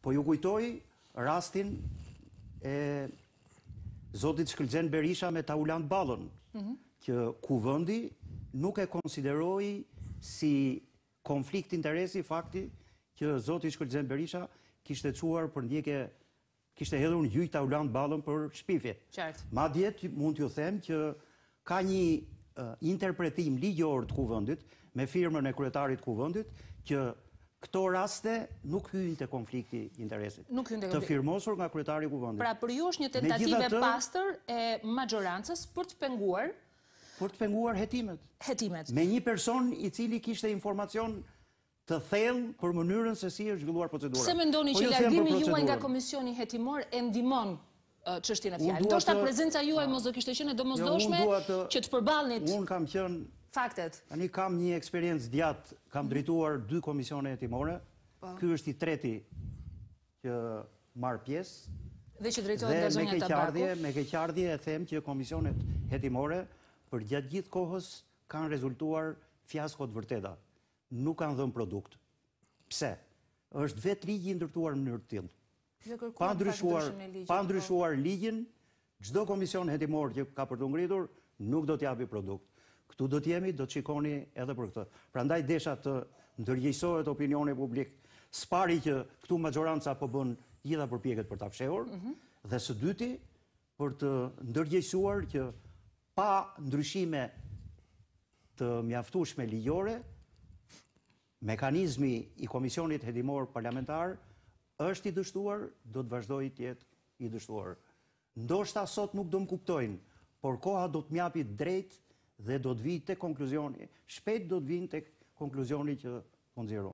Po ju kujtoj rastin e zotit Shkëlzen Berisha me Taulant Ballën, që kuvendi nuk e konsideroi si konflikt interesi fakti që zoti Shkëlzen Berisha kishte çuar për ndjekje kishte hedhur në gjyq Taulant Ballën për shpifje. Madje mund t'ju them që Ka një interpretim ligjor të Kuvendit, me firmën e kryetarit të Kuvendit, që këto raste nuk hyjnë te konflikti i interesit. Nuk hyjnë te konflikti. Të firmosur nga kryetari i Kuvendit. Pra për ju është një tentativë e pastër e maxhorancës për të penguar për të penguar hetimet. Hetimet. Me një person i cili kishte informacion të thellë për mënyrën se si është zhvilluar procedura. Pse mendoni që largimi juaj nga komisioni hetimor e ndihmon çështjen në fjalë? Ndoshta prezenca juaj mos do kishte qenë e domosdoshme që të përballnit faktet. Tani kam një eksperiencë të gjatë, kam drejtuar dy komisione hetimore, ky është i treti që marr pjesë dhe që drejtohet nga zonja Tabaku. Me keqardhje e them që komisionet hetimore përgjatë gjithë kohës kanë rezultuar fiasko të vërteta. nuk kanë dhënë produkt. Pse? Është vetë ligji i ndërtuar në mënyrë të tillë. Pa ndryshuar, po, pa ndryshuar ligjin, çdo komision hetimor që ka për t'u ngritur, nuk do të japi produkt. Këtu do të jemi, do të shikoni edhe për këtë. Prandaj desha të ndërgjegjësohet opinioni publik, së pari që këtu maxhoranca po bën të gjitha përpjekjet për ta fshehur, mhm. dhe së dyti, për të ndërgjegjësuar që pa ndryshime të mjaftueshme ligjore, mekanizmi i Komisionit Hetimor Parlamentar është i dështuar, do të vazhdojë të jetë i dështuar. Ndoshta sot nuk do më kuptojnë, por koha do të më japi të drejtë dhe do të vijë te konkluzioni, shpejt do të vijnë te konkluzioni që të nëzirojnë.